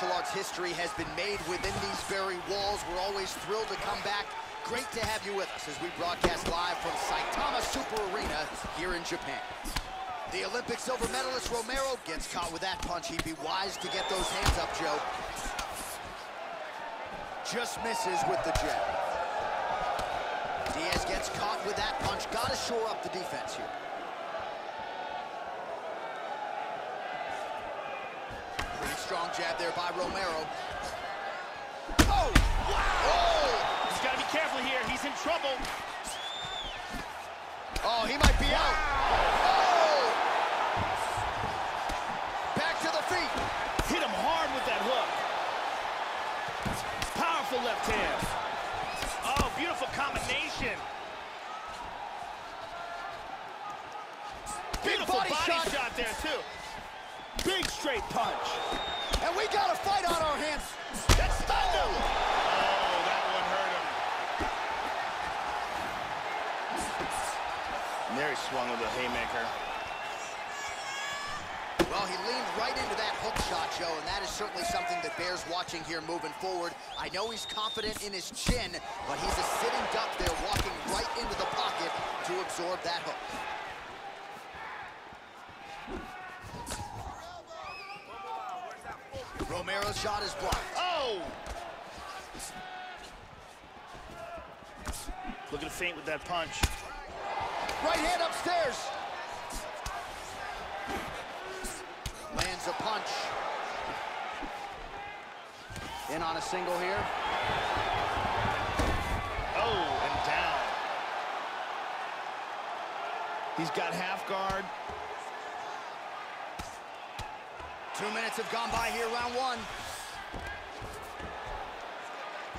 martial arts history has been made within these very walls. We're always thrilled to come back. Great to have you with us as we broadcast live from Saitama Super Arena here in Japan. The Olympic silver medalist Romero gets caught with that punch. He'd be wise to get those hands up, Joe. Just misses with the jab. Diaz gets caught with that punch. Got to shore up the defense here. Pretty strong jab there by Romero. Oh! Wow! Oh! He's got to be careful here. He's in trouble. Oh, he might be out. Oh! Back to the feet. Hit him hard with that hook. Powerful left hand. Oh, beautiful combination. Big Beautiful body, body, shot. shot. there, too. Big straight punch. And we got a fight on our hands. That's thunder. Oh, that one hurt him. And there he swung with a haymaker. Well, he leaned right into that hook shot, Joe, and that is certainly something that bears watching here moving forward. I know he's confident in his chin, but he's a sitting duck there, walking right into the pocket to absorb that hook. Romero's shot is blocked. Oh! Looking to feint with that punch. Right hand upstairs. Lands a punch. In on a single here. Oh, and down. He's got half guard. Two minutes have gone by here, round one.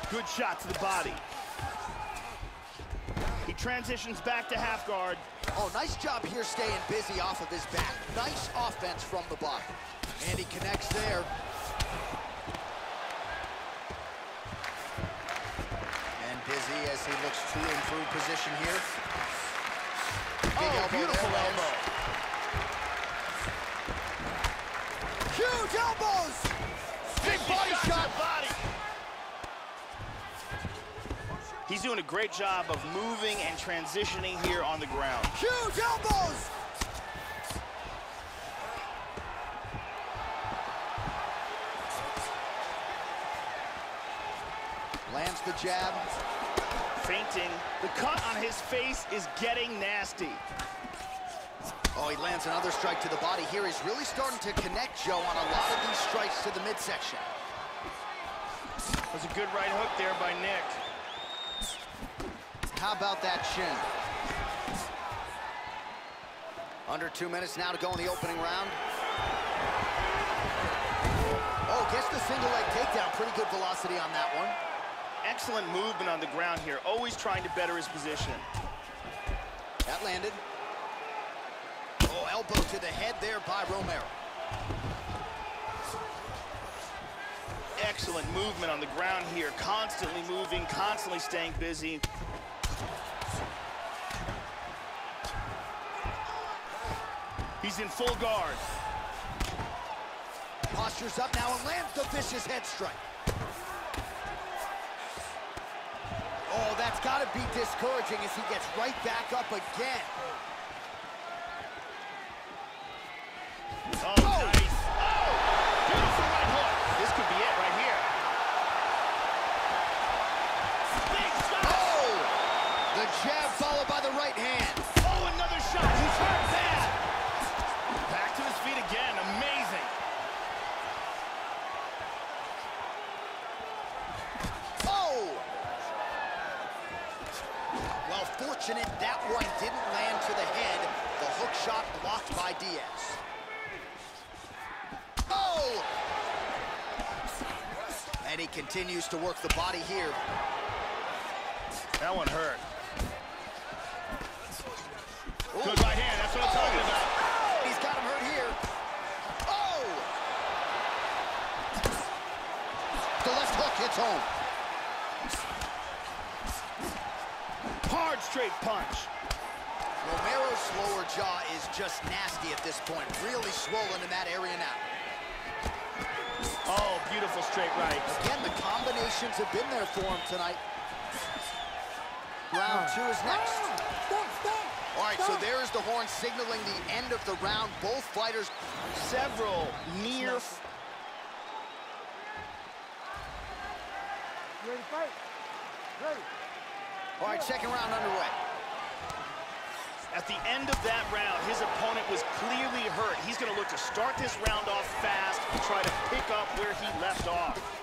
Good shot to the body. Transitions back to half guard. Oh, nice job here staying busy off of his back. Nice offense from the bottom. And he connects there. And busy as he looks to improve position here. Big oh, elbow beautiful there, elbow. Huge elbows! Big body Shot to shot! the body. He's doing a great job of moving and transitioning here on the ground. Huge elbows! Lands the jab. Feinting. The cut on his face is getting nasty. Oh, he lands another strike to the body here. He's really starting to connect, Joe, on a lot of these strikes to the midsection. Was a good right hook there by Nick. How about that chin? Under two minutes now to go in the opening round. Oh, gets the single leg takedown. Pretty good velocity on that one. Excellent movement on the ground here, always trying to better his position. That landed. Oh, elbow to the head there by Romero. Excellent movement on the ground here, constantly moving, constantly staying busy. He's in full guard. Postures up now and lands the vicious head strike. Oh, that's got to be discouraging as he gets right back up again. Oh, beautiful right hook. This could be it right here. Big shot. Oh! The jab followed by the right hand. Oh, another shot. He's hurt bad. Back to his feet again. Amazing. Oh! Well, fortunate that one didn't land to the head. The hook shot blocked by Diaz. Oh! And he continues to work the body here. That one hurt. Ooh. Good right hand. That's what I'm talking about. He's got him hurt here. Oh! The left hook hits home. Hard straight punch. Romero's lower jaw is just nasty at this point. Really swollen in that area now. Oh, beautiful straight right. Again, the combinations have been there for him tonight. Round two is next. Ah, All right, so there's the horn signaling the end of the round. Both fighters Several near... Ready, to fight. Ready. All right, second round underway. At the end of that round, his opponent was clearly hurt. He's going to look to start this round off fast try to pick up where he left off.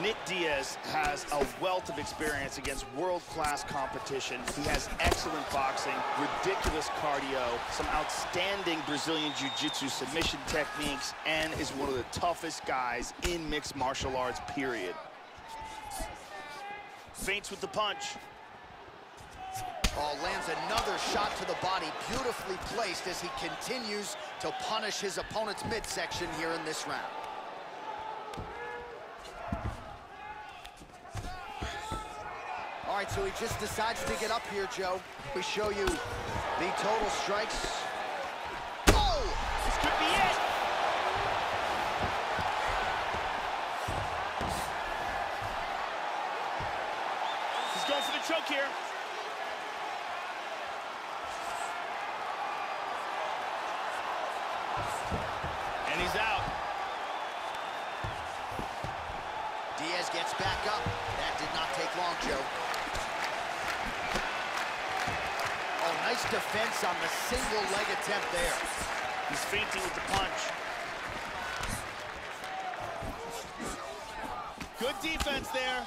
Nick Diaz has a wealth of experience against world-class competition. He has excellent boxing, ridiculous cardio, some outstanding Brazilian Jiu-Jitsu submission techniques, and is one of the toughest guys in mixed martial arts, period. Feints with the punch. Oh, lands another shot to the body, beautifully placed as he continues to punish his opponent's midsection here in this round. All right, so he just decides to get up here, Joe. We show you the total strikes. Oh! This could be it. He's going for the choke here. Defense on the single leg attempt there. He's feinting with the punch. Good defense there.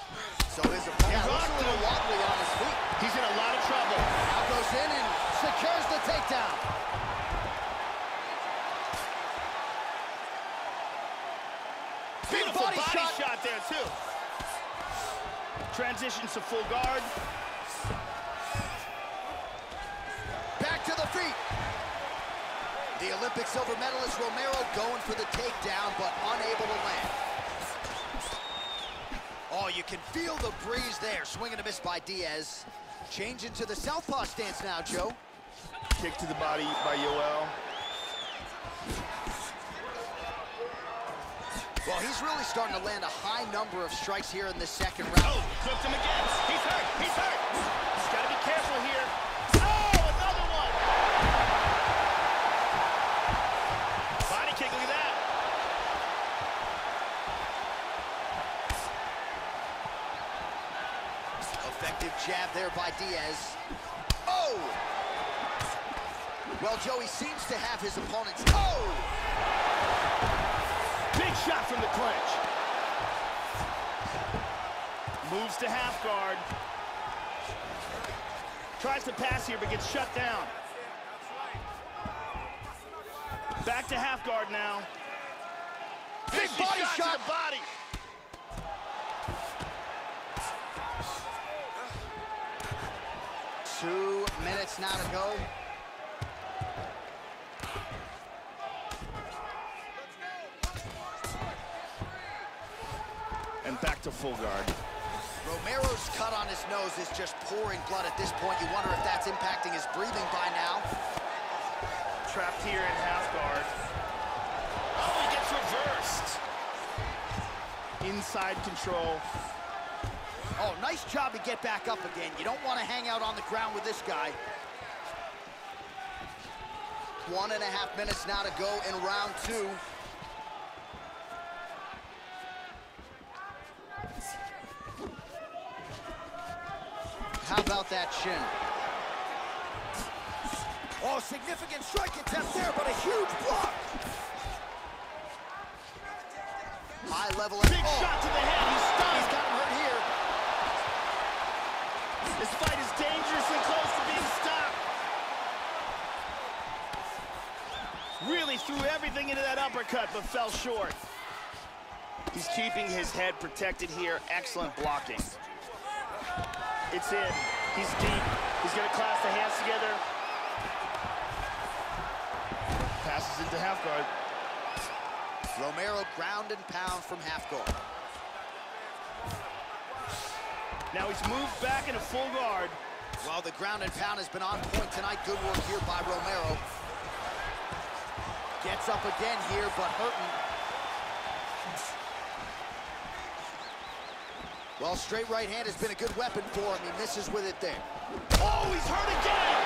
So his opponent looks a little wobbly on his feet. He's in a lot of trouble. Now goes in and secures the takedown. Big Beautiful body, body, shot. shot. there, too. Transitions to full guard. The Olympic silver medalist Romero going for the takedown, but unable to land. Oh, you can feel the breeze there. Swing and a miss by Diaz. Change into the southpaw stance now, Joe. Kick to the body by Yoel. Well, he's really starting to land a high number of strikes here in the second round. Oh, clipped him again. He's hurt. He's hurt. Jab there by Diaz. Oh! Well, Joey seems to have his opponent's... Oh! Big shot from the clinch. Moves to half guard. Tries to pass here, but gets shut down. Back to half guard now. Big body shot, shot. to the body. Two minutes now to go. And back to full guard. Romero's cut on his nose is just pouring blood at this point. You wonder if that's impacting his breathing by now. Trapped here in half guard. Oh, he gets reversed. Inside control. Oh, nice job to get back up again. You don't want to hang out on the ground with this guy. One and a half minutes now to go in round two. How about that shin? Oh, significant strike attempt there, but a huge block. High level. Big oh, shot to the head. He's stunned. got him hurt here. This fight is dangerously close to being stopped. Really threw everything into that uppercut, but fell short. He's keeping his head protected here. Excellent blocking. It's in. He's deep. He's going to clasp the hands together. Passes into half guard. Romero ground and pound from half guard. Now he's moved back into full guard. Well, the ground and pound has been on point tonight. Good work here by Romero. Gets up again here, but hurting. Well, straight right hand has been a good weapon for him. He misses with it there. Oh, he's hurt again!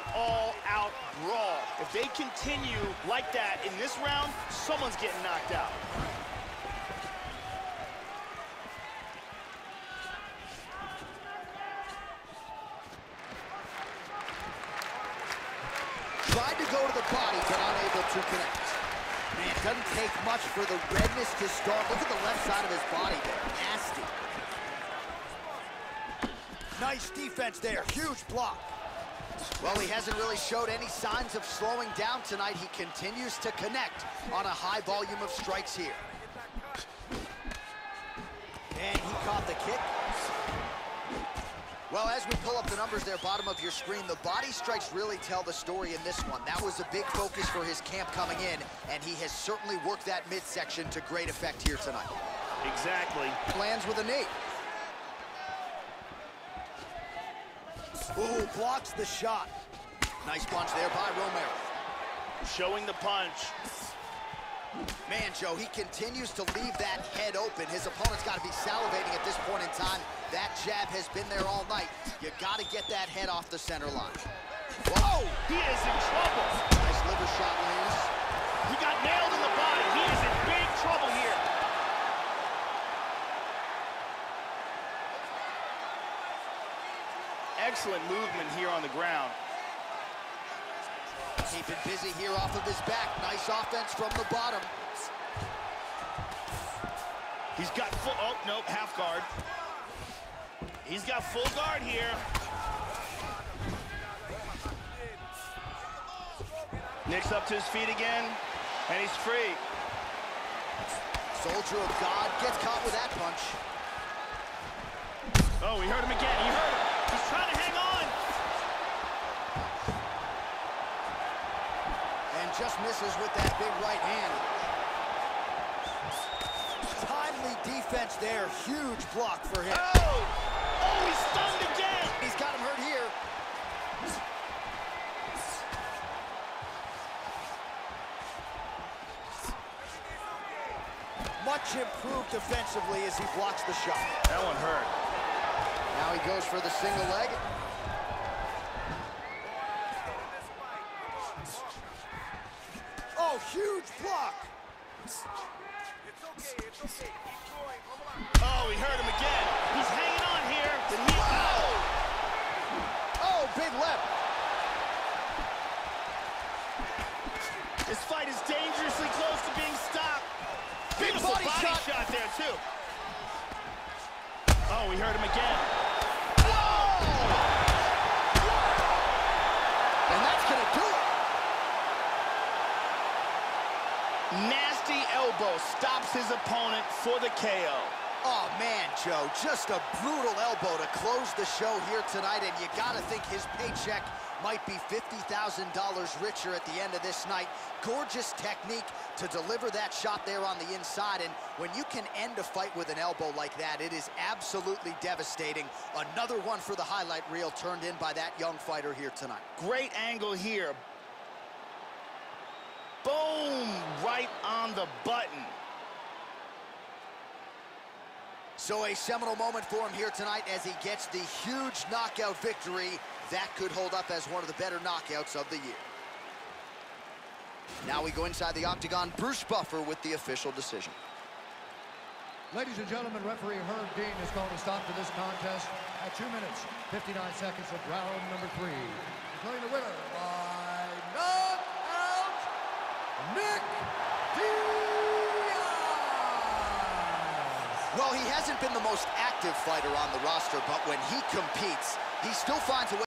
An all-out brawl. If they continue like that in this round, someone's getting knocked out. Tried to go to the body, but unable to connect. Man, it doesn't take much for the redness to start. Look at the left side of his body there. Nasty. Nice defense there. Huge block. Well, he hasn't really showed any signs of slowing down tonight. He continues to connect on a high volume of strikes here. And he caught the kick. Well, as we pull up the numbers there, bottom of your screen, the body strikes really tell the story in this one. That was a big focus for his camp coming in, and he has certainly worked that midsection to great effect here tonight. Exactly. Lands with a knee. Ooh, blocks the shot. Nice punch there by Romero. Showing the punch. Man, Joe, he continues to leave that head open. His opponent's got to be salivating at this point in time. That jab has been there all night. You got to get that head off the center line. Whoa! He is in trouble. Nice liver shot lands. He got nailed in the body. He is in big trouble here. Excellent movement here on the ground. Keeping busy here off of his back. Nice offense from the bottom. He's got full, oh, nope, half guard. He's got full guard here. Nick's up to his feet again, and he's free. Soldier of God gets caught with that punch. Oh, he hurt him again. He hurt just misses with that big right hand. Timely defense there. Huge block for him. Oh! Oh, he's stunned again. He's got him hurt here. Much improved defensively as he blocks the shot. That one hurt. Now he goes for the single leg. Oh, huge block. Oh, he hurt him again. He's hanging on here. The knee. Oh! Oh, big left. This fight is dangerously close to being stopped. Beautiful body body, shot. shot. there, too. Oh, he hurt him again. His opponent for the KO. Oh, man, Joe, just a brutal elbow to close the show here tonight, and you got to think his paycheck might be $50,000 richer at the end of this night. Gorgeous technique to deliver that shot there on the inside, and when you can end a fight with an elbow like that, it is absolutely devastating. Another one for the highlight reel turned in by that young fighter here tonight. Great angle here. Boom! Right on the button. So a seminal moment for him here tonight as he gets the huge knockout victory. That could hold up as one of the better knockouts of the year. Now we go inside the octagon. Bruce Buffer with the official decision. Ladies and gentlemen, referee Herb Dean has called a stop to this contest at 2 minutes, 59 seconds of round number three. Declaring the winner by knockout, Nick Diaz! Well, he hasn't been the most active fighter on the roster, but when he competes, he still finds a way